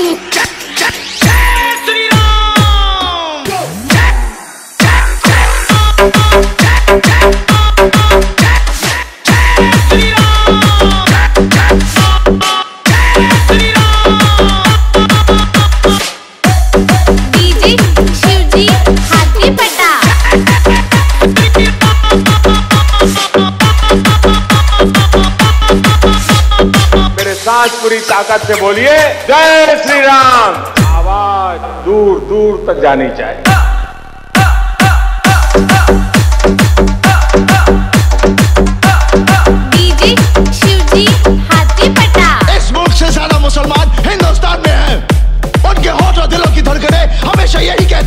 Look सांस पूरी ताकत से बोलिए जय श्री राम आवाज़ दूर दूर तक जानी चाहिए। डीजे शिवजी हाथी पटा। इस मुल्क से ज़्यादा मुसलमान हिंदुस्तान में हैं। उनके होठ और दिलों की धड़कनें हमेशा यही कहती